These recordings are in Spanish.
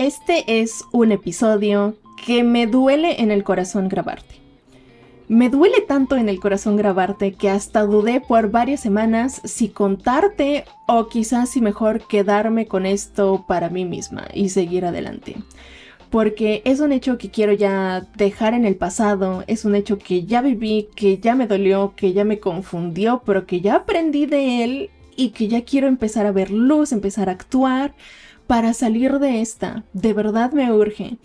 Este es un episodio que me duele en el corazón grabarte. Me duele tanto en el corazón grabarte que hasta dudé por varias semanas si contarte o quizás si mejor quedarme con esto para mí misma y seguir adelante. Porque es un hecho que quiero ya dejar en el pasado, es un hecho que ya viví, que ya me dolió, que ya me confundió, pero que ya aprendí de él y que ya quiero empezar a ver luz, empezar a actuar para salir de esta. De verdad me urge.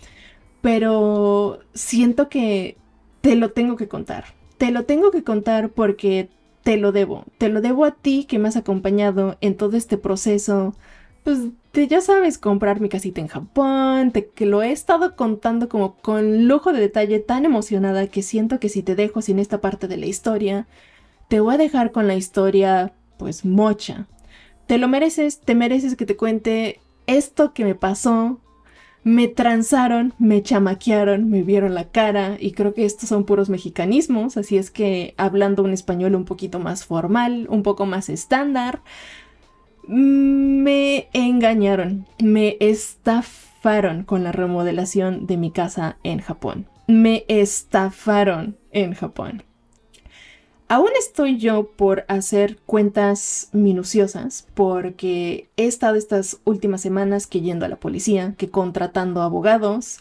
Pero siento que te lo tengo que contar. Te lo tengo que contar porque te lo debo. Te lo debo a ti que me has acompañado en todo este proceso. Pues de, ya sabes, comprar mi casita en Japón, te, que lo he estado contando como con lujo de detalle tan emocionada que siento que si te dejo sin esta parte de la historia, te voy a dejar con la historia pues mocha. Te lo mereces, te mereces que te cuente esto que me pasó, me transaron, me chamaquearon, me vieron la cara y creo que estos son puros mexicanismos, así es que hablando un español un poquito más formal, un poco más estándar, me engañaron, me estafaron con la remodelación de mi casa en Japón. Me estafaron en Japón. Aún estoy yo por hacer cuentas minuciosas porque he estado estas últimas semanas que yendo a la policía, que contratando abogados,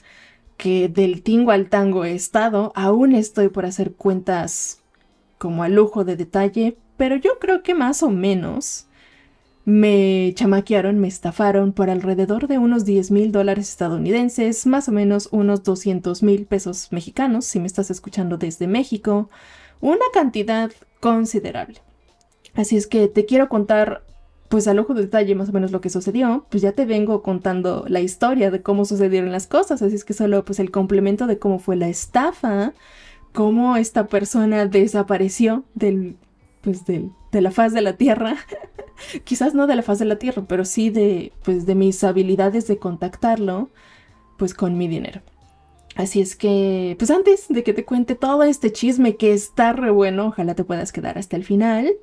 que del tingo al tango he estado. Aún estoy por hacer cuentas como a lujo de detalle, pero yo creo que más o menos me chamaquearon, me estafaron por alrededor de unos 10 mil dólares estadounidenses, más o menos unos 200 mil pesos mexicanos, si me estás escuchando desde México una cantidad considerable. Así es que te quiero contar, pues al ojo de detalle más o menos lo que sucedió, pues ya te vengo contando la historia de cómo sucedieron las cosas, así es que solo pues el complemento de cómo fue la estafa, cómo esta persona desapareció del, pues del, de la faz de la tierra, quizás no de la faz de la tierra, pero sí de, pues de mis habilidades de contactarlo, pues con mi dinero. Así es que, pues antes de que te cuente todo este chisme que está re bueno, ojalá te puedas quedar hasta el final.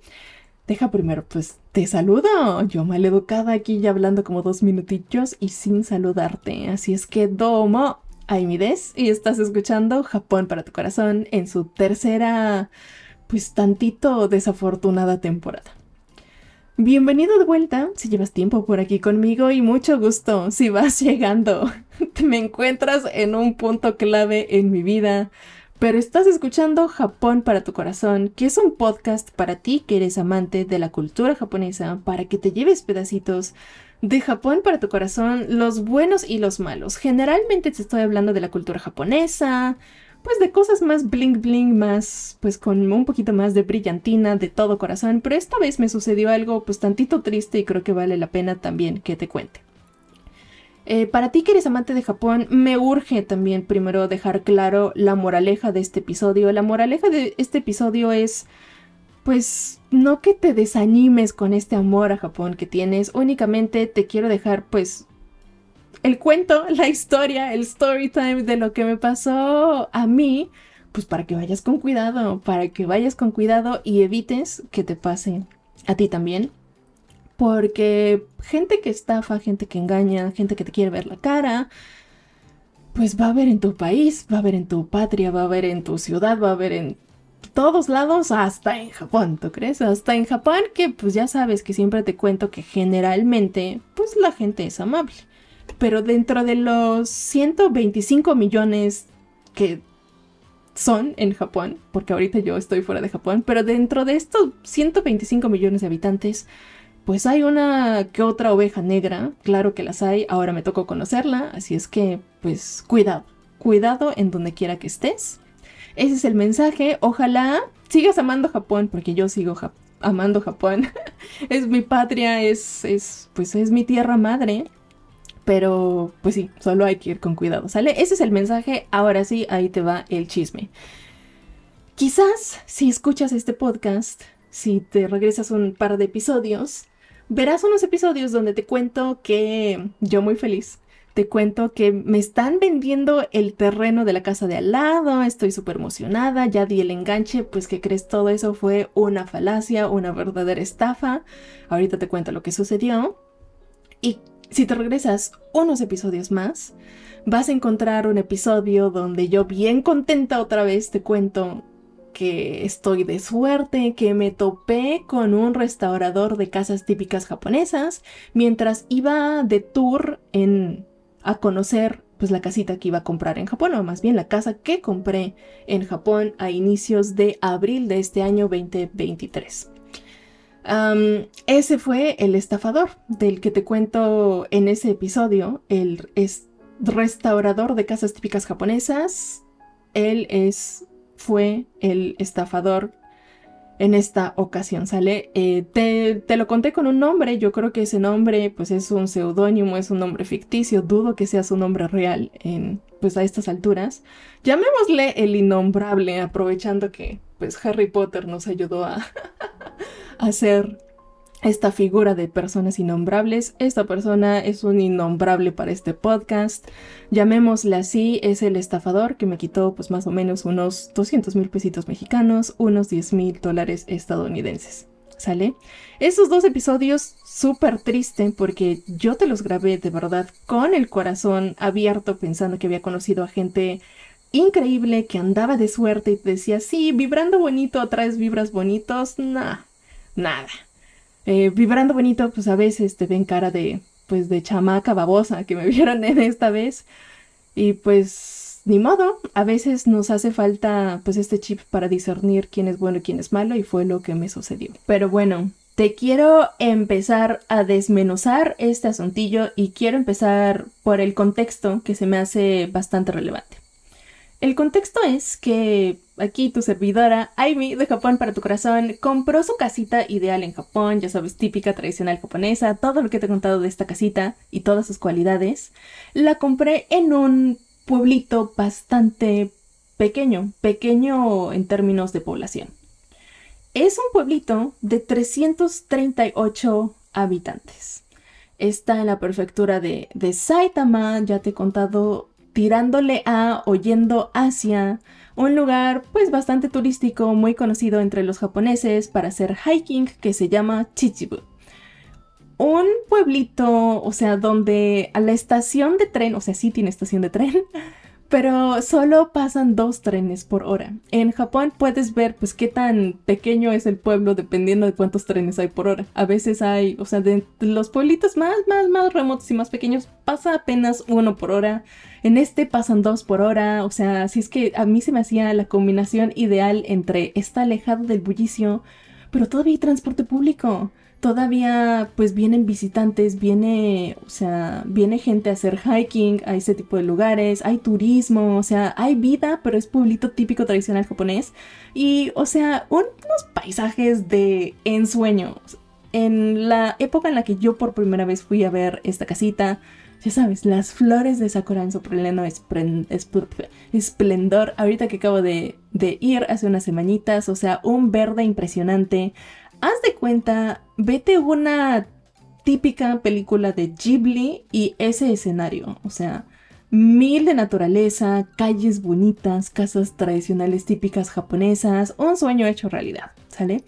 Deja primero, pues te saludo. Yo mal educada aquí ya hablando como dos minutillos y sin saludarte. Así es que domo, Aimides y estás escuchando Japón para tu corazón en su tercera, pues tantito desafortunada temporada. Bienvenido de vuelta si llevas tiempo por aquí conmigo y mucho gusto si vas llegando. Me encuentras en un punto clave en mi vida, pero estás escuchando Japón para tu corazón, que es un podcast para ti que eres amante de la cultura japonesa, para que te lleves pedacitos de Japón para tu corazón, los buenos y los malos. Generalmente te estoy hablando de la cultura japonesa, pues de cosas más bling bling, más pues con un poquito más de brillantina de todo corazón, pero esta vez me sucedió algo pues tantito triste y creo que vale la pena también que te cuente. Eh, para ti que eres amante de Japón, me urge también primero dejar claro la moraleja de este episodio. La moraleja de este episodio es, pues, no que te desanimes con este amor a Japón que tienes, únicamente te quiero dejar, pues, el cuento, la historia, el story time de lo que me pasó a mí, pues para que vayas con cuidado, para que vayas con cuidado y evites que te pase a ti también. Porque gente que estafa, gente que engaña, gente que te quiere ver la cara, pues va a haber en tu país, va a haber en tu patria, va a haber en tu ciudad, va a haber en todos lados, hasta en Japón, ¿tú crees? Hasta en Japón, que pues ya sabes que siempre te cuento que generalmente, pues la gente es amable pero dentro de los 125 millones que son en Japón, porque ahorita yo estoy fuera de Japón, pero dentro de estos 125 millones de habitantes, pues hay una que otra oveja negra, claro que las hay, ahora me tocó conocerla, así es que pues cuidado, cuidado en donde quiera que estés. Ese es el mensaje, ojalá sigas amando Japón, porque yo sigo amando Japón, es mi patria, es, es, pues es mi tierra madre, pero, pues sí, solo hay que ir con cuidado, ¿sale? Ese es el mensaje. Ahora sí, ahí te va el chisme. Quizás si escuchas este podcast, si te regresas un par de episodios, verás unos episodios donde te cuento que yo muy feliz te cuento que me están vendiendo el terreno de la casa de al lado, estoy súper emocionada, ya di el enganche, pues que crees todo eso fue una falacia, una verdadera estafa. Ahorita te cuento lo que sucedió. Y si te regresas unos episodios más, vas a encontrar un episodio donde yo bien contenta otra vez te cuento que estoy de suerte, que me topé con un restaurador de casas típicas japonesas mientras iba de tour en a conocer pues la casita que iba a comprar en Japón, o más bien la casa que compré en Japón a inicios de abril de este año 2023. Ese fue el estafador del que te cuento en ese episodio, el restaurador de casas típicas japonesas. Él es, fue el estafador en esta ocasión, ¿sale? Eh, te, lo conté con un nombre, yo creo que ese nombre pues es un seudónimo, es un nombre ficticio, dudo que sea su nombre real en, pues a estas alturas. Llamémosle el innombrable, aprovechando que pues Harry Potter nos ayudó a, a hacer esta figura de personas innombrables. Esta persona es un innombrable para este podcast. Llamémosle así, es el estafador que me quitó pues más o menos unos 200 mil pesitos mexicanos, unos 10 mil dólares estadounidenses. ¿Sale? Esos dos episodios súper triste porque yo te los grabé de verdad con el corazón abierto pensando que había conocido a gente increíble que andaba de suerte y te decía, sí, vibrando bonito, traes vibras bonitos. Nah, nada eh, vibrando bonito, pues a veces te ven cara de, pues de chamaca babosa que me vieron en esta vez. Y pues ni modo, a veces nos hace falta pues este chip para discernir quién es bueno y quién es malo y fue lo que me sucedió. Pero bueno, te quiero empezar a desmenuzar este asuntillo y quiero empezar por el contexto que se me hace bastante relevante. El contexto es que aquí tu servidora, Amy de Japón para tu corazón, compró su casita ideal en Japón, ya sabes, típica tradicional japonesa, todo lo que te he contado de esta casita y todas sus cualidades. La compré en un pueblito bastante pequeño, pequeño en términos de población. Es un pueblito de 338 habitantes. Está en la prefectura de, de Saitama, ya te he contado tirándole a oyendo hacia un lugar pues bastante turístico muy conocido entre los japoneses para hacer hiking que se llama Chichibu. Un pueblito, o sea, donde a la estación de tren, o sea, sí tiene estación de tren, pero solo pasan dos trenes por hora. En Japón puedes ver pues qué tan pequeño es el pueblo dependiendo de cuántos trenes hay por hora. A veces hay, o sea, de los pueblitos más, más, más remotos y más pequeños pasa apenas uno por hora. En este pasan dos por hora, o sea, si es que a mí se me hacía la combinación ideal entre está alejado del bullicio, pero todavía hay transporte público todavía pues vienen visitantes, viene, o sea, viene gente a hacer hiking a ese tipo de lugares, hay turismo, o sea, hay vida, pero es pueblito típico tradicional japonés. Y, o sea, unos paisajes de ensueño. En la época en la que yo por primera vez fui a ver esta casita, ya sabes, las flores de Sakura en su pleno esplendor, ahorita que acabo de, de ir hace unas semanitas, o sea, un verde impresionante, haz de cuenta, vete una típica película de Ghibli y ese escenario, o sea, mil de naturaleza, calles bonitas, casas tradicionales típicas japonesas, un sueño hecho realidad, ¿sale?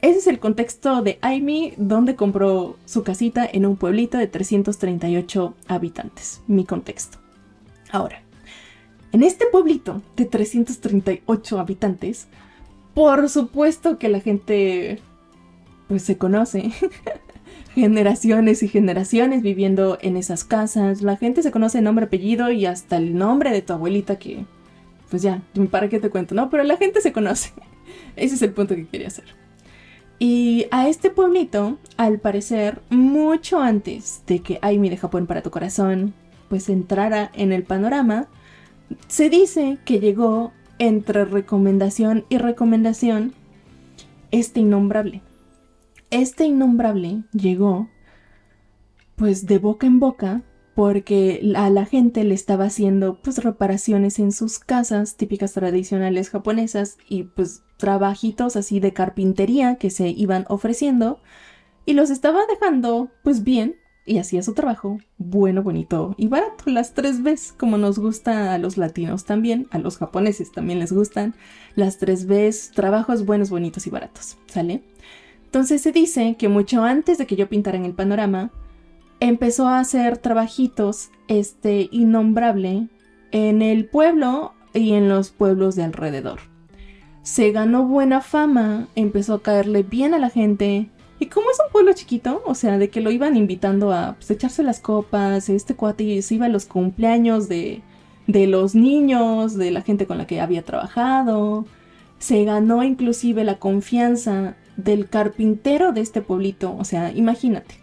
Ese es el contexto de Aimi, donde compró su casita en un pueblito de 338 habitantes. Mi contexto. Ahora, en este pueblito de 338 habitantes, por supuesto que la gente pues se conoce. generaciones y generaciones viviendo en esas casas. La gente se conoce nombre, apellido y hasta el nombre de tu abuelita que, pues ya, para qué te cuento, ¿no? Pero la gente se conoce. Ese es el punto que quería hacer. Y a este pueblito, al parecer, mucho antes de que Aimi de Japón para tu corazón, pues entrara en el panorama, se dice que llegó entre recomendación y recomendación este innombrable este innombrable llegó pues de boca en boca porque a la gente le estaba haciendo pues reparaciones en sus casas típicas tradicionales japonesas y pues trabajitos así de carpintería que se iban ofreciendo y los estaba dejando pues bien y hacía su trabajo bueno, bonito y barato, las tres veces, como nos gusta a los latinos también, a los japoneses también les gustan, las tres veces, trabajos buenos, bonitos y baratos, ¿sale? Entonces se dice que mucho antes de que yo pintara en el panorama, empezó a hacer trabajitos, este, innombrable, en el pueblo y en los pueblos de alrededor. Se ganó buena fama, empezó a caerle bien a la gente, y como es un pueblo chiquito, o sea, de que lo iban invitando a pues, echarse las copas, este cuate se iba a los cumpleaños de, de los niños, de la gente con la que había trabajado. Se ganó inclusive la confianza del carpintero de este pueblito. O sea, imagínate.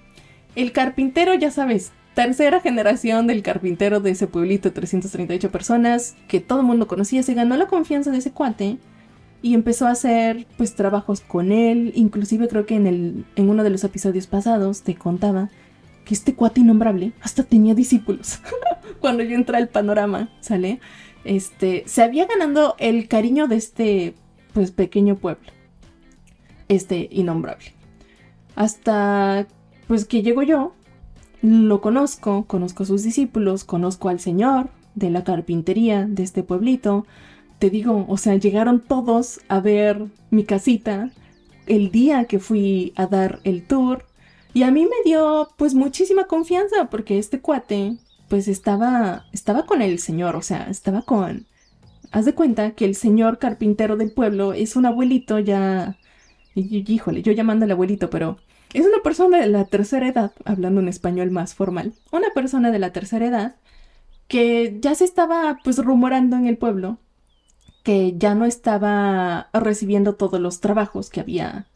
El carpintero, ya sabes, tercera generación del carpintero de ese pueblito de 338 personas, que todo el mundo conocía, se ganó la confianza de ese cuate y empezó a hacer pues trabajos con él, inclusive creo que en, el, en uno de los episodios pasados te contaba que este cuate innombrable hasta tenía discípulos. Cuando yo entré al panorama, ¿sale? Este, se había ganado el cariño de este pues pequeño pueblo. Este innombrable. Hasta pues que llego yo, lo conozco, conozco a sus discípulos, conozco al señor de la carpintería de este pueblito, te digo, o sea, llegaron todos a ver mi casita el día que fui a dar el tour y a mí me dio pues muchísima confianza porque este cuate pues estaba estaba con el señor, o sea, estaba con Haz de cuenta que el señor carpintero del pueblo es un abuelito ya híjole, yo llamándole abuelito, pero es una persona de la tercera edad, hablando en español más formal, una persona de la tercera edad que ya se estaba pues rumorando en el pueblo que ya no estaba recibiendo todos los trabajos que había,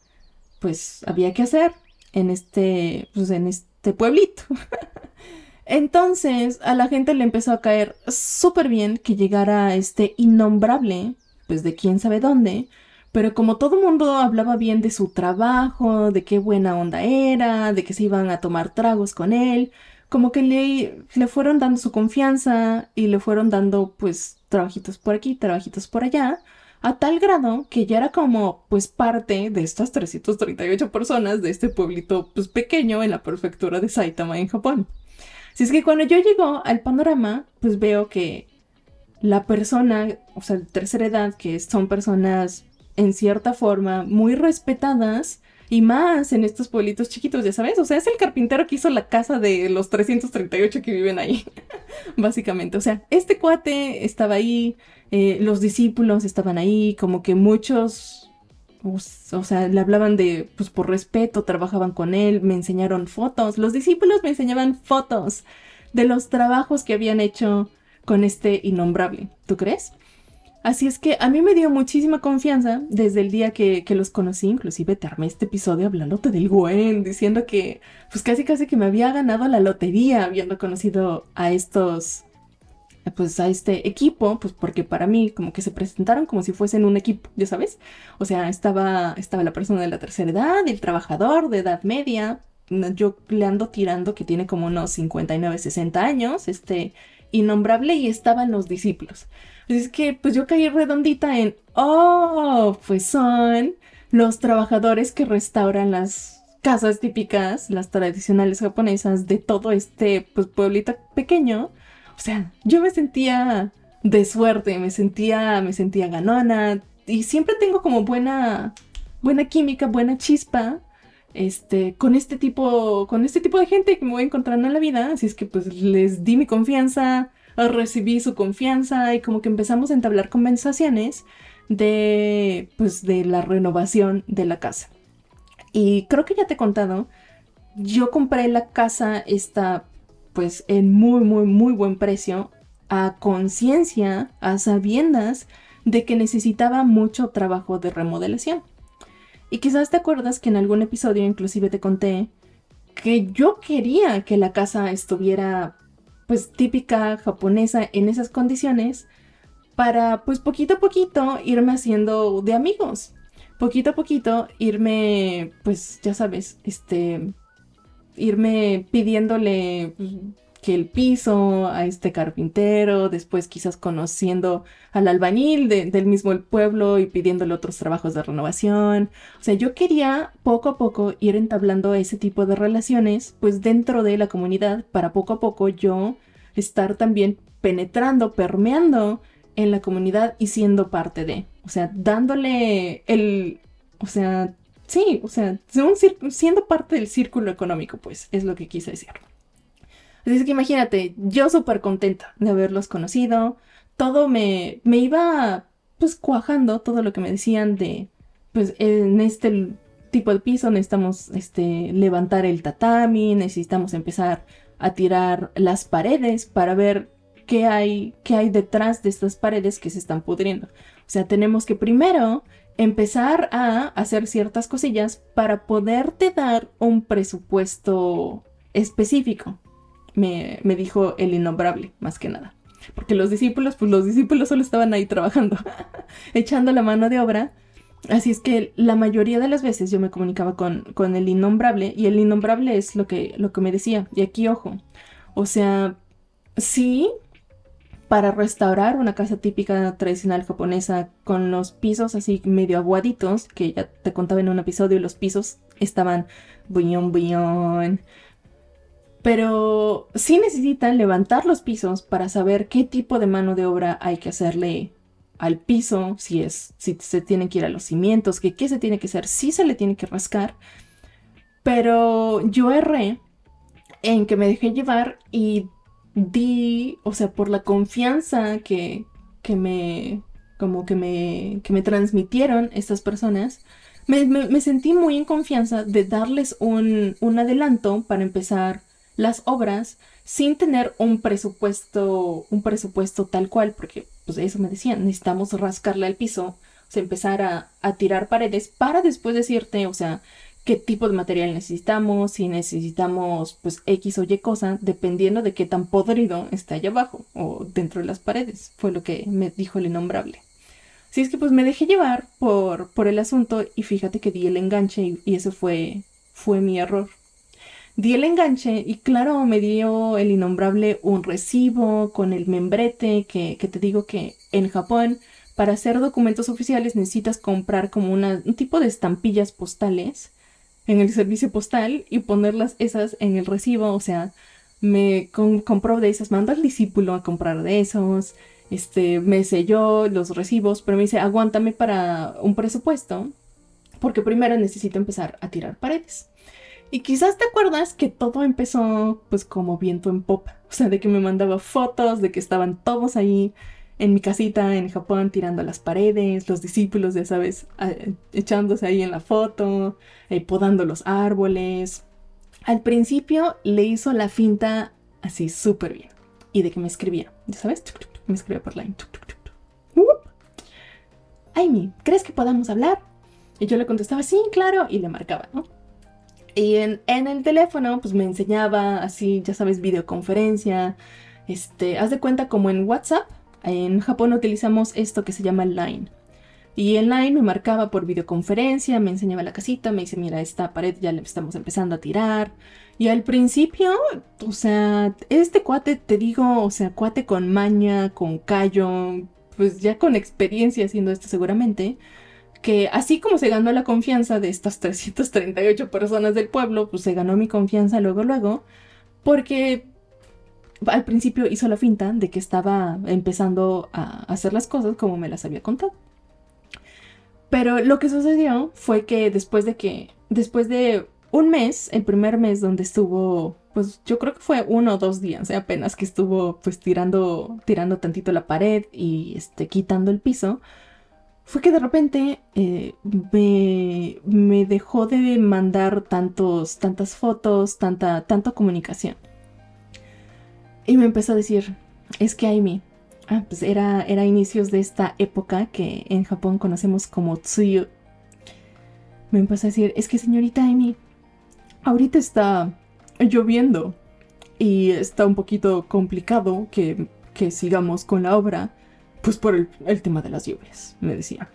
pues había que hacer en este, pues en este pueblito. Entonces a la gente le empezó a caer súper bien que llegara este innombrable, pues de quién sabe dónde, pero como todo mundo hablaba bien de su trabajo, de qué buena onda era, de que se iban a tomar tragos con él, como que le, le fueron dando su confianza y le fueron dando pues trabajitos por aquí, trabajitos por allá, a tal grado que ya era como pues parte de estas 338 personas de este pueblito pues pequeño en la prefectura de Saitama en Japón. Así es que cuando yo llego al panorama, pues veo que la persona, o sea, de tercera edad, que son personas en cierta forma muy respetadas, y más en estos pueblitos chiquitos, ya sabes. O sea, es el carpintero que hizo la casa de los 338 que viven ahí. Básicamente. O sea, este cuate estaba ahí, eh, los discípulos estaban ahí, como que muchos. O sea, le hablaban de, pues por respeto, trabajaban con él, me enseñaron fotos. Los discípulos me enseñaban fotos de los trabajos que habían hecho con este innombrable. ¿Tú crees? Así es que a mí me dio muchísima confianza desde el día que, los conocí, inclusive te armé este episodio hablándote del Gwen, diciendo que pues casi casi que me había ganado la lotería habiendo conocido a estos, pues a este equipo, pues porque para mí como que se presentaron como si fuesen un equipo, ya sabes. O sea, estaba, estaba la persona de la tercera edad, el trabajador de edad media, yo le ando tirando que tiene como unos 59, 60 años, este innombrable y estaban los discípulos. Así es que pues yo caí redondita en, oh, pues son los trabajadores que restauran las casas típicas, las tradicionales japonesas de todo este pues pueblito pequeño. O sea, yo me sentía de suerte, me sentía, me sentía ganona y siempre tengo como buena, buena química, buena chispa este, con este tipo, con este tipo de gente que me voy encontrando en la vida, así es que pues les di mi confianza, recibí su confianza y como que empezamos a entablar conversaciones de, pues, de la renovación de la casa. Y creo que ya te he contado, yo compré la casa esta, pues, en muy, muy, muy buen precio, a conciencia, a sabiendas de que necesitaba mucho trabajo de remodelación. Y quizás te acuerdas que en algún episodio inclusive te conté que yo quería que la casa estuviera pues típica japonesa en esas condiciones para pues poquito a poquito irme haciendo de amigos. Poquito a poquito irme pues ya sabes, este irme pidiéndole pues, que el piso, a este carpintero, después quizás conociendo al albañil del mismo pueblo y pidiéndole otros trabajos de renovación. O sea, yo quería poco a poco ir entablando ese tipo de relaciones, pues dentro de la comunidad, para poco a poco yo estar también penetrando, permeando en la comunidad y siendo parte de, o sea, dándole el, o sea, sí, o sea, siendo parte del círculo económico, pues, es lo que quise decir. Así que imagínate, yo súper contenta de haberlos conocido, todo me, me iba, pues, cuajando todo lo que me decían de, pues, en este tipo de piso necesitamos, este, levantar el tatami, necesitamos empezar a tirar las paredes para ver qué hay, qué hay detrás de estas paredes que se están pudriendo. O sea, tenemos que primero empezar a hacer ciertas cosillas para poderte dar un presupuesto específico. Me, me, dijo el innombrable, más que nada. Porque los discípulos, pues los discípulos solo estaban ahí trabajando, echando la mano de obra. Así es que la mayoría de las veces yo me comunicaba con, con el innombrable y el innombrable es lo que, lo que me decía. Y aquí, ojo, o sea, sí, para restaurar una casa típica tradicional japonesa con los pisos así medio aguaditos, que ya te contaba en un episodio, los pisos estaban buñón, buñón. Pero sí necesitan levantar los pisos para saber qué tipo de mano de obra hay que hacerle al piso, si es, si se tiene que ir a los cimientos, que qué se tiene que hacer, si se le tiene que rascar. Pero yo erré en que me dejé llevar y di, o sea, por la confianza que, que me, como que me, que me transmitieron estas personas, me, sentí muy en confianza de darles un, un adelanto para empezar las obras sin tener un presupuesto, un presupuesto tal cual, porque pues eso me decían, necesitamos rascarle al piso, o sea, empezar a, tirar paredes para después decirte, o sea, qué tipo de material necesitamos, si necesitamos pues X o Y cosa, dependiendo de qué tan podrido está allá abajo o dentro de las paredes, fue lo que me dijo el innombrable. Así es que pues me dejé llevar por, por el asunto y fíjate que di el enganche y, y ese fue, fue mi error. Di el enganche y claro, me dio el innombrable un recibo con el membrete que, que te digo que en Japón para hacer documentos oficiales necesitas comprar como una, un tipo de estampillas postales en el servicio postal y ponerlas esas en el recibo. O sea, me compró de esas, mando al discípulo a comprar de esos. Este, me selló los recibos, pero me dice, aguántame para un presupuesto, porque primero necesito empezar a tirar paredes. Y quizás te acuerdas que todo empezó pues como viento en popa, o sea, de que me mandaba fotos, de que estaban todos ahí en mi casita en Japón tirando las paredes, los discípulos, ya sabes, echándose ahí en la foto, eh, podando los árboles. Al principio le hizo la finta así súper bien. Y de que me escribía, ya sabes, me escribía por line. Amy, ¿crees que podamos hablar? Y yo le contestaba, sí, claro, y le marcaba, ¿no? Y en, el teléfono, pues me enseñaba así, ya sabes, videoconferencia. Este, haz de cuenta como en WhatsApp, en Japón utilizamos esto que se llama Line. Y en Line me marcaba por videoconferencia, me enseñaba la casita, me dice, mira, esta pared ya le estamos empezando a tirar. Y al principio, o sea, este cuate, te digo, o sea, cuate con maña, con callo, pues ya con experiencia haciendo esto seguramente, que así como se ganó la confianza de estas 338 personas del pueblo, pues se ganó mi confianza luego, luego, porque al principio hizo la finta de que estaba empezando a hacer las cosas como me las había contado. Pero lo que sucedió fue que después de que, después de un mes, el primer mes donde estuvo, pues yo creo que fue uno o dos días, ¿eh? apenas que estuvo pues tirando, tirando tantito la pared y este, quitando el piso, fue que de repente eh, me, me, dejó de mandar tantos, tantas fotos, tanta, tanta comunicación. Y me empezó a decir, es que Aimi, ah, pues era, era inicios de esta época que en Japón conocemos como Tsuyu. Me empezó a decir, es que señorita Aimi, ahorita está lloviendo y está un poquito complicado que, que sigamos con la obra, pues por el, tema de las lluvias, me decía.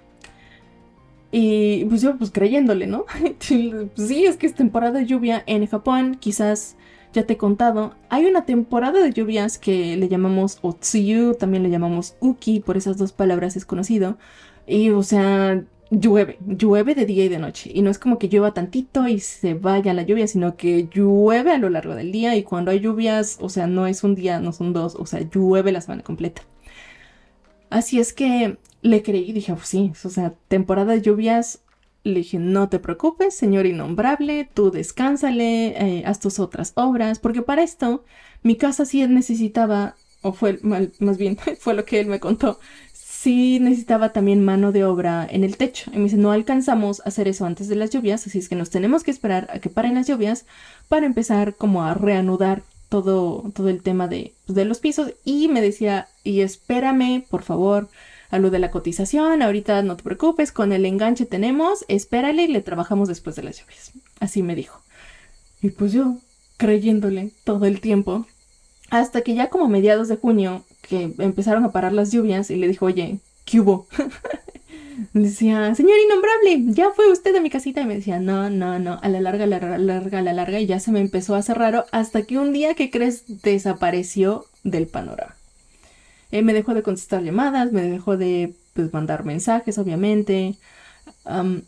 Y pues yo pues creyéndole, ¿no? sí, es que es temporada de lluvia en Japón, quizás ya te he contado, hay una temporada de lluvias que le llamamos Otsuyu, también le llamamos Uki, por esas dos palabras es conocido. Y o sea, llueve, llueve de día y de noche. Y no es como que llueva tantito y se vaya la lluvia, sino que llueve a lo largo del día y cuando hay lluvias, o sea, no es un día, no son dos, o sea, llueve la semana completa. Así es que le creí dije, pues sí, o sea, temporada de lluvias. Le dije, no te preocupes, señor innombrable, tú descánsale, eh, haz tus otras obras, porque para esto mi casa sí necesitaba, o fue más bien, fue lo que él me contó, sí necesitaba también mano de obra en el techo. Y me dice, no alcanzamos a hacer eso antes de las lluvias, así es que nos tenemos que esperar a que paren las lluvias para empezar como a reanudar todo, todo el tema de, pues, de los pisos. Y me decía, y espérame, por favor, a lo de la cotización, ahorita no te preocupes, con el enganche tenemos, espérale y le trabajamos después de las lluvias. Así me dijo. Y pues yo, creyéndole todo el tiempo, hasta que ya como mediados de junio que empezaron a parar las lluvias y le dijo, oye, ¿qué hubo? decía, señor innombrable, ya fue usted a mi casita. Y me decía, no, no, no, a la larga, a la larga, a la larga. Y ya se me empezó a hacer raro hasta que un día, ¿qué crees? Desapareció del panorama. Eh, me dejó de contestar llamadas, me dejó de pues, mandar mensajes, obviamente.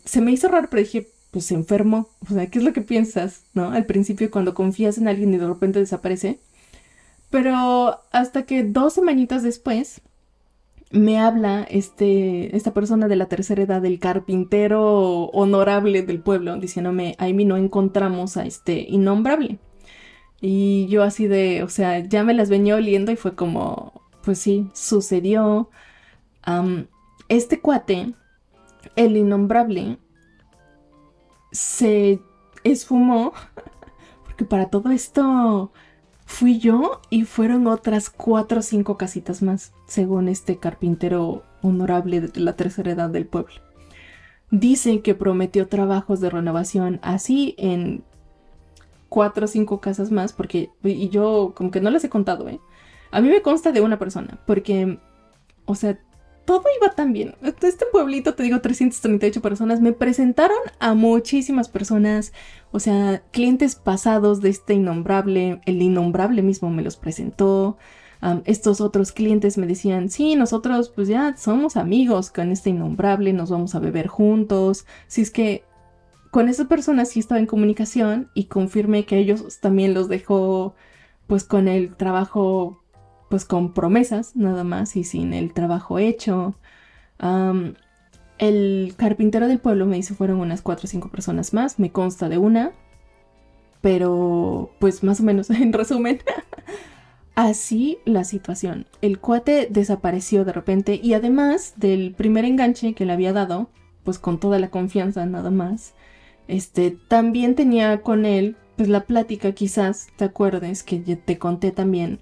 se me hizo raro, pero dije, pues se enfermó. O sea, ¿qué es lo que piensas? ¿No? Al principio, cuando confías en alguien y de repente desaparece. Pero hasta que dos semanitas después me habla este, esta persona de la tercera edad, el carpintero honorable del pueblo, diciéndome, Amy, no encontramos a este innombrable. Y yo así de, o sea, ya me las venía oliendo y fue como, pues sí, sucedió. este cuate, el innombrable, se esfumó, porque para todo esto Fui yo y fueron otras cuatro o cinco casitas más, según este carpintero honorable de la tercera edad del pueblo. Dicen que prometió trabajos de renovación así en cuatro o cinco casas más, porque, y yo como que no les he contado, ¿eh? A mí me consta de una persona, porque, o sea, todo iba tan bien. Este pueblito, te digo, 338 personas, me presentaron a muchísimas personas, o sea, clientes pasados de este innombrable, el innombrable mismo me los presentó. estos otros clientes me decían, sí, nosotros pues ya somos amigos con este innombrable, nos vamos a beber juntos. Si es que con esas personas sí estaba en comunicación y confirmé que ellos también los dejó pues con el trabajo pues con promesas nada más y sin el trabajo hecho. el carpintero del pueblo me dice fueron unas 4 o 5 personas más, me consta de una, pero pues más o menos en resumen. Así la situación. El cuate desapareció de repente y además del primer enganche que le había dado, pues con toda la confianza nada más, este también tenía con él pues la plática quizás, te acuerdes que te conté también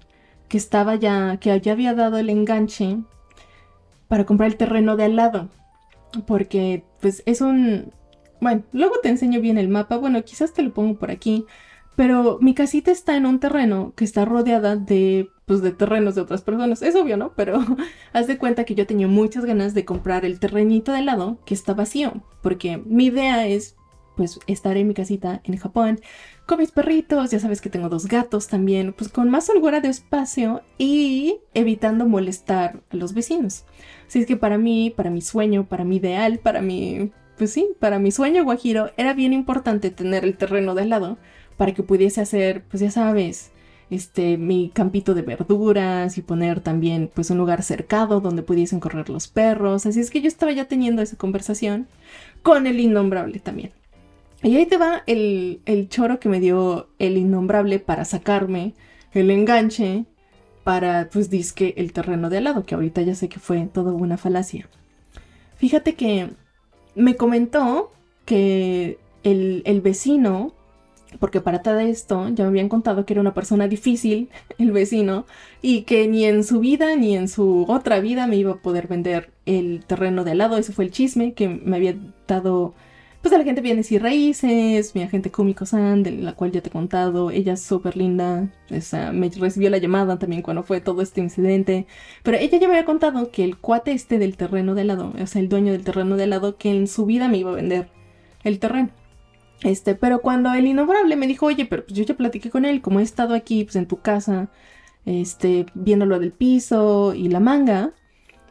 que estaba ya, que ya había dado el enganche para comprar el terreno de al lado. Porque pues es un... Bueno, luego te enseño bien el mapa. Bueno, quizás te lo pongo por aquí. Pero mi casita está en un terreno que está rodeada de, pues, de terrenos de otras personas. Es obvio, ¿no? Pero haz de cuenta que yo tenía muchas ganas de comprar el terrenito de al lado que está vacío. Porque mi idea es, pues, estar en mi casita en Japón con mis perritos, ya sabes que tengo dos gatos también, pues con más holgura de espacio y evitando molestar a los vecinos. Así es que para mí, para mi sueño, para mi ideal, para mi, pues sí, para mi sueño guajiro, era bien importante tener el terreno de al lado para que pudiese hacer, pues ya sabes, este, mi campito de verduras y poner también pues un lugar cercado donde pudiesen correr los perros. Así es que yo estaba ya teniendo esa conversación con el innombrable también. Y ahí te va el, choro que me dio el innombrable para sacarme el enganche para, pues, disque el terreno de al lado, que ahorita ya sé que fue toda una falacia. Fíjate que me comentó que el, el, vecino, porque para todo esto ya me habían contado que era una persona difícil, el vecino, y que ni en su vida ni en su otra vida me iba a poder vender el terreno de al lado. Ese fue el chisme que me había dado pues a la gente viene y raíces, mi agente cómico San, de la cual ya te he contado, ella es súper linda, o me recibió la llamada también cuando fue todo este incidente, pero ella ya me había contado que el cuate este del terreno de lado, o sea, el dueño del terreno de lado, que en su vida me iba a vender el terreno. Este, pero cuando el innombrable me dijo, oye, pero pues yo ya platiqué con él, como he estado aquí, pues en tu casa, este, viendo lo del piso y la manga,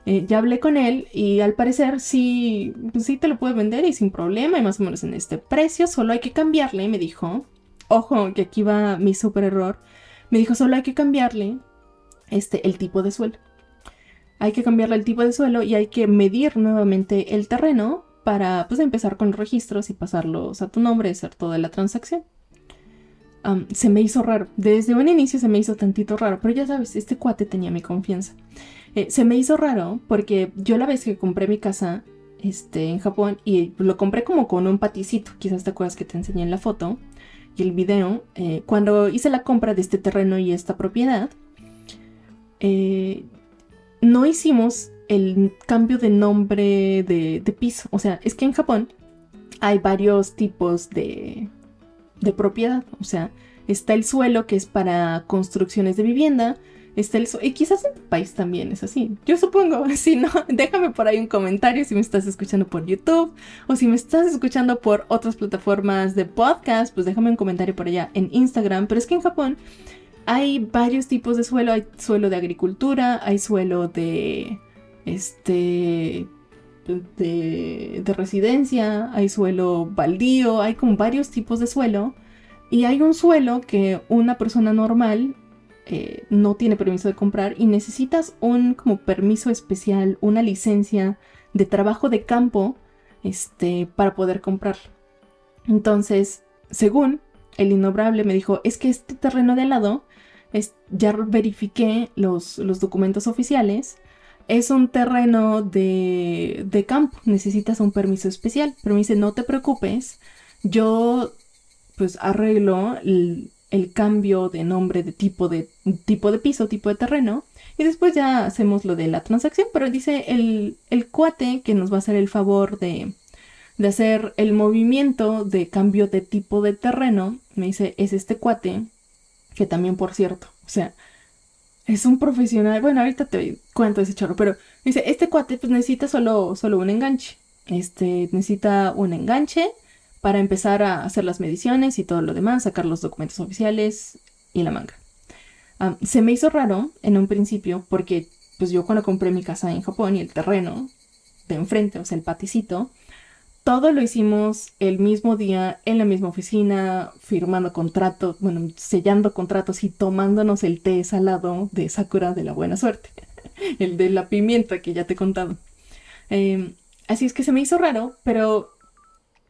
eh, ya hablé con él y al parecer sí, pues sí te lo puede vender y sin problema y más o menos en este precio, solo hay que cambiarle, me dijo. Ojo, que aquí va mi super error. Me dijo, solo hay que cambiarle este, el tipo de suelo. Hay que cambiarle el tipo de suelo y hay que medir nuevamente el terreno para pues, empezar con registros y pasarlos a tu nombre, hacer toda la transacción. Se me hizo raro. Desde un inicio se me hizo tantito raro, pero ya sabes, este cuate tenía mi confianza. Eh, se me hizo raro porque yo la vez que compré mi casa este, en Japón y lo compré como con un paticito, quizás te acuerdas que te enseñé en la foto y el video, eh, cuando hice la compra de este terreno y esta propiedad, eh, no hicimos el cambio de nombre de, piso. O sea, es que en Japón hay varios tipos de, de propiedad. O sea, está el suelo que es para construcciones de vivienda. Está el y quizás en tu país también es así. Yo supongo, si no, déjame por ahí un comentario si me estás escuchando por YouTube o si me estás escuchando por otras plataformas de podcast, pues déjame un comentario por allá en Instagram. Pero es que en Japón hay varios tipos de suelo. Hay suelo de agricultura, hay suelo de este de, residencia, hay suelo baldío, hay como varios tipos de suelo. Y hay un suelo que una persona normal eh, no tiene permiso de comprar y necesitas un como permiso especial, una licencia de trabajo de campo este, para poder comprar. Entonces, según el innombrable me dijo, es que este terreno de al lado, es, ya verifiqué los, los documentos oficiales es un terreno de, de campo, necesitas un permiso especial. Pero me dice, no te preocupes, yo pues arreglo el, cambio de nombre, de tipo de, tipo de piso, tipo de terreno. Y después ya hacemos lo de la transacción. Pero dice el, el cuate que nos va a hacer el favor de, de hacer el movimiento de cambio de tipo de terreno. Me dice, es este cuate. Que también, por cierto, o sea, es un profesional. Bueno, ahorita te cuento ese chorro, pero dice, este cuate pues necesita solo, solo un enganche. Este necesita un enganche para empezar a hacer las mediciones y todo lo demás, sacar los documentos oficiales y la manga. Se me hizo raro en un principio porque pues yo cuando compré mi casa en Japón y el terreno de enfrente, o sea, el paticito, todo lo hicimos el mismo día, en la misma oficina, firmando contratos, bueno, sellando contratos y tomándonos el té salado de Sakura de la buena suerte. el de la pimienta que ya te he contado. Em, así es que se me hizo raro, pero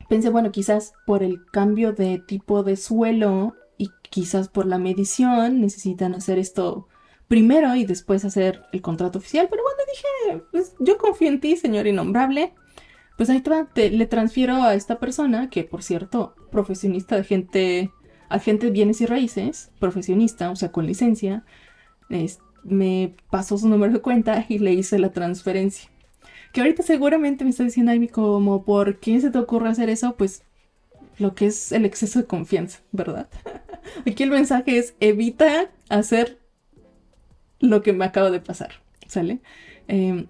pensé, bueno, quizás por el cambio de tipo de suelo y quizás por la medición necesitan hacer esto primero y después hacer el contrato oficial. Pero bueno, dije, pues yo confío en ti, señor innombrable pues ahí te, le transfiero a esta persona, que por cierto, profesionista de gente, agente de bienes y raíces, profesionista, o sea, con licencia, me pasó su número de cuenta y le hice la transferencia. Que ahorita seguramente me está diciendo, mí como, ¿por qué se te ocurre hacer eso? Pues lo que es el exceso de confianza, ¿verdad? Aquí el mensaje es, evita hacer lo que me acaba de pasar, ¿sale? Eh,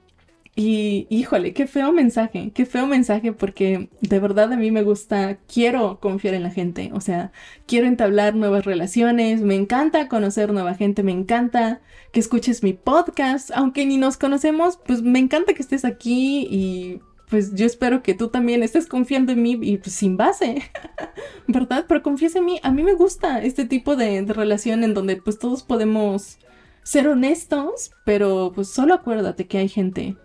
y híjole, qué feo mensaje, qué feo mensaje porque de verdad a mí me gusta, quiero confiar en la gente, o sea, quiero entablar nuevas relaciones, me encanta conocer nueva gente, me encanta que escuches mi podcast, aunque ni nos conocemos, pues me encanta que estés aquí y pues yo espero que tú también estés confiando en mí y pues sin base, ¿verdad? Pero confíes en mí, a mí me gusta este tipo de, de relación en donde pues todos podemos ser honestos, pero pues solo acuérdate que hay gente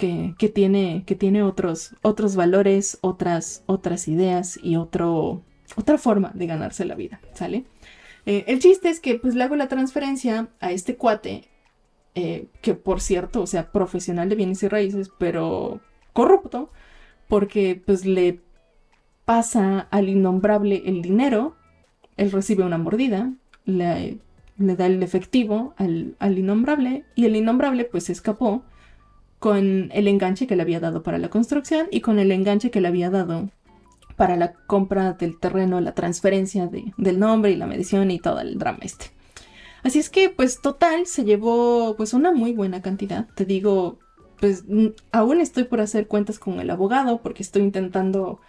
que, tiene, que tiene otros, otros valores, otras, otras ideas y otro, otra forma de ganarse la vida, ¿sale? Eh, el chiste es que pues le hago la transferencia a este cuate, eh, que por cierto, o sea, profesional de bienes y raíces, pero corrupto, porque pues le pasa al innombrable el dinero, él recibe una mordida, le, da el efectivo al, al, innombrable y el innombrable pues escapó con el enganche que le había dado para la construcción y con el enganche que le había dado para la compra del terreno, la transferencia del nombre y la medición y todo el drama este. Así es que, pues total, se llevó pues una muy buena cantidad. Te digo, pues aún estoy por hacer cuentas con el abogado porque estoy intentando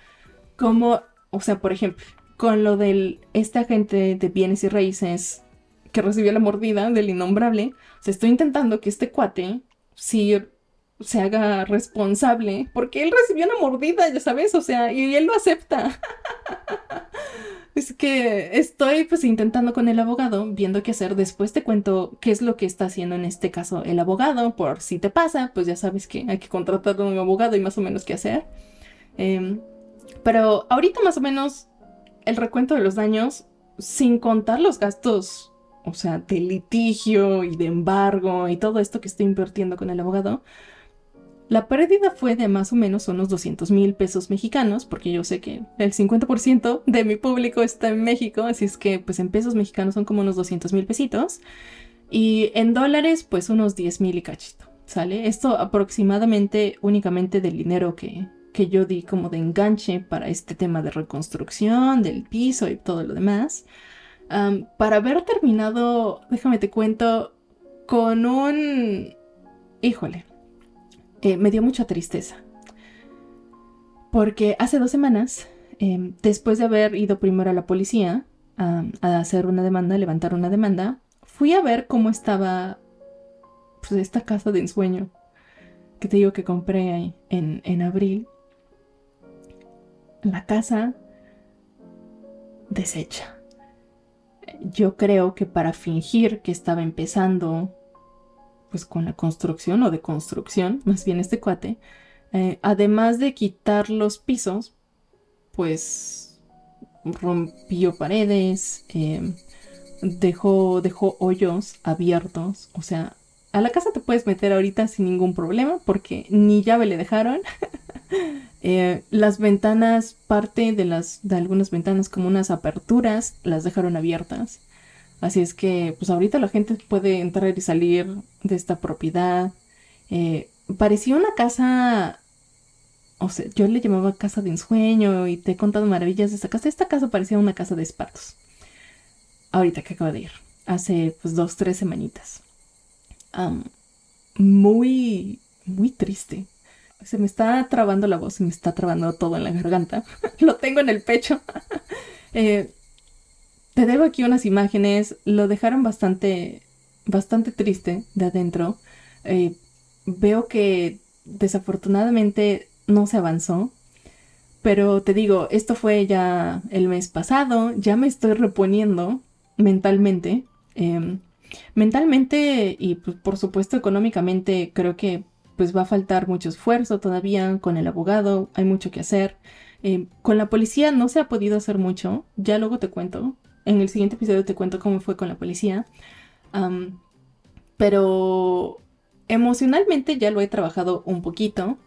como o sea, por ejemplo, con lo del este agente de bienes y raíces que recibió la mordida del innombrable, o sea, estoy intentando que este cuate sí se haga responsable porque él recibió una mordida, ya sabes, o sea, y él lo acepta. es que estoy pues intentando con el abogado, viendo qué hacer. Después te cuento qué es lo que está haciendo en este caso el abogado, por si te pasa, pues ya sabes que hay que contratar a un abogado y más o menos qué hacer. Em, pero ahorita más o menos el recuento de los daños, sin contar los gastos, o sea, de litigio y de embargo y todo esto que estoy invirtiendo con el abogado, la pérdida fue de más o menos unos 200 mil pesos mexicanos, porque yo sé que el 50% de mi público está en México, así es que pues en pesos mexicanos son como unos 200 mil pesitos. Y en dólares pues unos 10 mil y cachito, ¿sale? Esto aproximadamente únicamente del dinero que, que yo di como de enganche para este tema de reconstrucción del piso y todo lo demás. para haber terminado, déjame te cuento, con un... Híjole, eh, me dio mucha tristeza. Porque hace dos semanas, em, después de haber ido primero a la policía a hacer una demanda, levantar una demanda, fui a ver cómo estaba pues, esta casa de ensueño que te digo que compré en, en abril. La casa deshecha. Yo creo que para fingir que estaba empezando pues con la construcción o de construcción, más bien este cuate, eh, además de quitar los pisos, pues rompió paredes, em, dejó, dejó hoyos abiertos, o sea, a la casa te puedes meter ahorita sin ningún problema porque ni llave le dejaron. Eh, las ventanas, parte de las de algunas ventanas como unas aperturas, las dejaron abiertas. Así es que, pues ahorita la gente puede entrar y salir de esta propiedad. Eh, parecía una casa, o sea, yo le llamaba casa de ensueño y te he contado maravillas de esta casa. Esta casa parecía una casa de espartos. Ahorita que acaba de ir, hace pues dos, tres semanitas. muy, muy triste. Se me está trabando la voz, se me está trabando todo en la garganta. Lo tengo en el pecho. eh, te dejo aquí unas imágenes, lo dejaron bastante, bastante triste de adentro. Eh, veo que desafortunadamente no se avanzó, pero te digo, esto fue ya el mes pasado, ya me estoy reponiendo mentalmente. Em, mentalmente y pues, por supuesto económicamente creo que pues va a faltar mucho esfuerzo todavía con el abogado, hay mucho que hacer. Em, con la policía no se ha podido hacer mucho, ya luego te cuento, en el siguiente episodio te cuento cómo fue con la policía. pero emocionalmente ya lo he trabajado un poquito.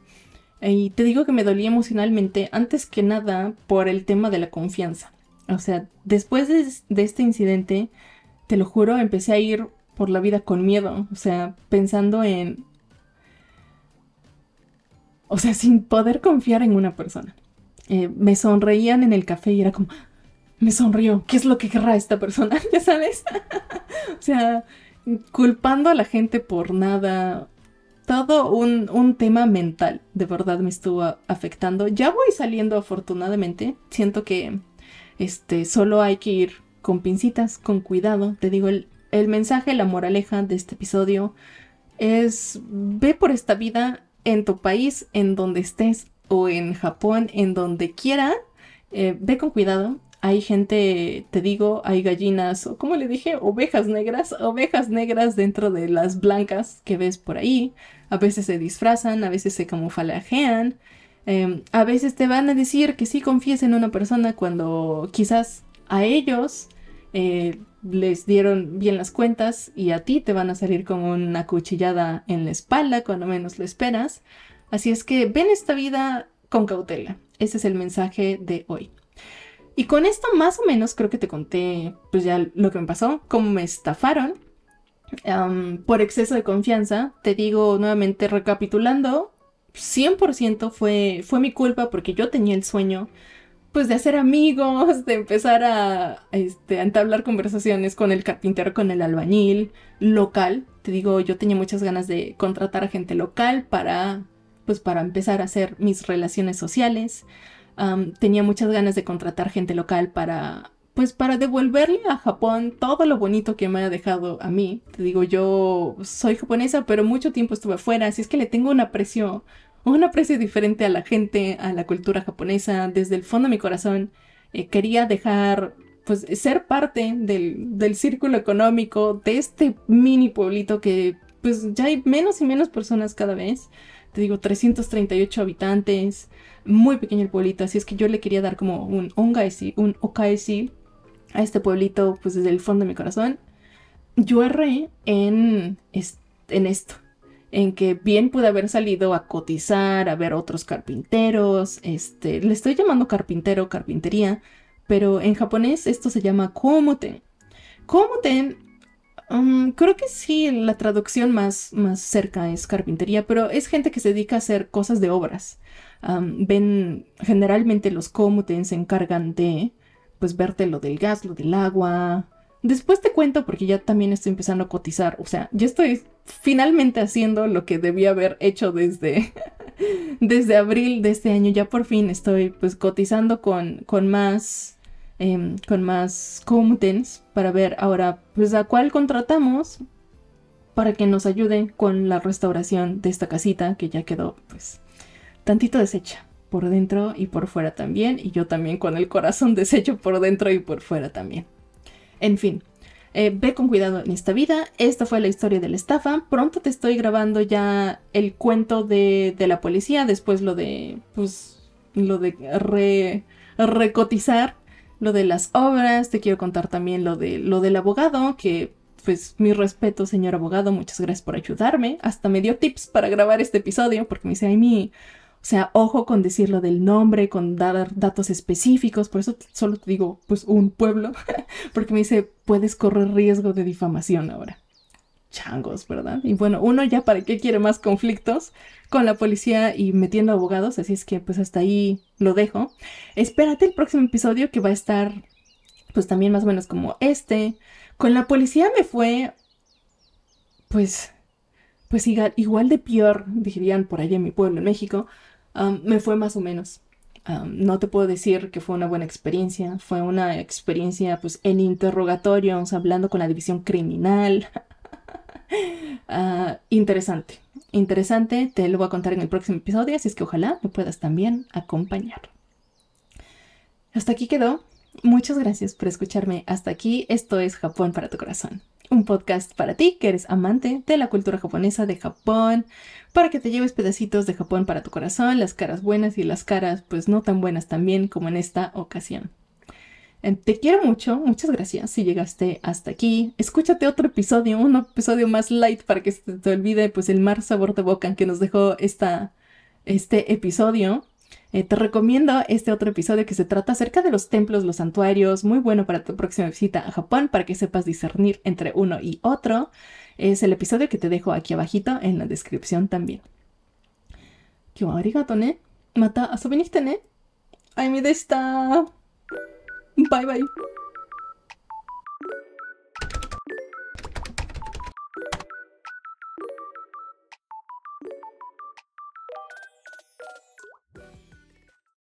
Y te digo que me dolía emocionalmente antes que nada por el tema de la confianza. O sea, después de, este incidente, te lo juro, empecé a ir por la vida con miedo. O sea, pensando en... O sea, sin poder confiar en una persona. Eh, me sonreían en el café y era como, me sonrió. ¿Qué es lo que querrá esta persona? ¿Ya sabes? o sea, culpando a la gente por nada. Todo un, un, tema mental, de verdad me estuvo afectando. Ya voy saliendo afortunadamente. Siento que este, solo hay que ir con pincitas, con cuidado. Te digo, el, el mensaje, la moraleja de este episodio es ve por esta vida en tu país, en donde estés, o en Japón, en donde quiera. Eh, ve con cuidado, hay gente, te digo, hay gallinas, o como le dije, ovejas negras, ovejas negras dentro de las blancas que ves por ahí. A veces se disfrazan, a veces se camuflajean. Em, a veces te van a decir que sí confíes en una persona cuando quizás a ellos eh, les dieron bien las cuentas y a ti te van a salir con una cuchillada en la espalda cuando menos lo esperas. Así es que ven esta vida con cautela. Ese es el mensaje de hoy. Y con esto más o menos creo que te conté pues ya lo que me pasó, cómo me estafaron por exceso de confianza. Te digo nuevamente recapitulando, 100% fue, fue mi culpa porque yo tenía el sueño pues de hacer amigos, de empezar a, este, a entablar conversaciones con el carpintero, con el albañil local. Te digo, yo tenía muchas ganas de contratar a gente local para pues para empezar a hacer mis relaciones sociales tenía muchas ganas de contratar gente local para, pues para devolverle a Japón todo lo bonito que me ha dejado a mí. Te digo, yo soy japonesa, pero mucho tiempo estuve afuera, así es que le tengo un aprecio, un aprecio diferente a la gente, a la cultura japonesa, desde el fondo de mi corazón. Eh, quería dejar, pues, ser parte del, del círculo económico de este mini pueblito que, pues, ya hay menos y menos personas cada vez. Te digo, 338 habitantes, muy pequeño el pueblito, así es que yo le quería dar como un ongaesi, un okaesi a este pueblito, pues desde el fondo de mi corazón. Yo erré en, en esto, en que bien pude haber salido a cotizar, a ver otros carpinteros, este, le estoy llamando carpintero, carpintería, pero en japonés esto se llama komuten. Komuten, um, creo que sí, la traducción más, más cerca es carpintería, pero es gente que se dedica a hacer cosas de obras ven, generalmente los comuten se encargan de, pues, verte lo del gas, lo del agua. Después te cuento porque ya también estoy empezando a cotizar. O sea, ya estoy finalmente haciendo lo que debía haber hecho desde, desde abril de este año. Ya por fin estoy, pues, cotizando con, con más, em, con más para ver ahora, pues, a cuál contratamos para que nos ayude con la restauración de esta casita que ya quedó, pues, tantito deshecha por dentro y por fuera también, y yo también con el corazón deshecho por dentro y por fuera también. En fin, eh, ve con cuidado en esta vida. Esta fue la historia de la estafa. Pronto te estoy grabando ya el cuento de, la policía, después lo de, pues, lo de re, recotizar, lo de las obras. Te quiero contar también lo, de, lo del abogado, que pues mi respeto, señor abogado, muchas gracias por ayudarme. Hasta me dio tips para grabar este episodio, porque me dice, ay, mi, o sea, ojo con decirlo del nombre, con dar datos específicos, por eso solo te digo, pues un pueblo, porque me dice, puedes correr riesgo de difamación ahora. Changos, ¿verdad? Y bueno, uno ya para qué quiere más conflictos con la policía y metiendo abogados, así es que pues hasta ahí lo dejo. Espérate el próximo episodio que va a estar pues también más o menos como este. Con la policía me fue pues pues igual de peor, dirían por allá en mi pueblo, en México, me fue más o menos. no te puedo decir que fue una buena experiencia. Fue una experiencia, pues, en interrogatorios, hablando con la división criminal. Ah, interesante. Interesante. Te lo voy a contar en el próximo episodio, así es que ojalá me puedas también acompañar. Hasta aquí quedó. Muchas gracias por escucharme hasta aquí. Esto es Japón para tu corazón un podcast para ti que eres amante de la cultura japonesa de Japón, para que te lleves pedacitos de Japón para tu corazón, las caras buenas y las caras pues no tan buenas también como en esta ocasión. Te quiero mucho, muchas gracias si llegaste hasta aquí. Escúchate otro episodio, un episodio más light para que se te olvide pues el mar sabor de boca que nos dejó esta, este episodio. Eh, te recomiendo este otro episodio que se trata acerca de los templos, los santuarios, muy bueno para tu próxima visita a Japón, para que sepas discernir entre uno y otro. Es el episodio que te dejo aquí abajito en la descripción también. arigato ne. Mata asobi ni. Bye bye.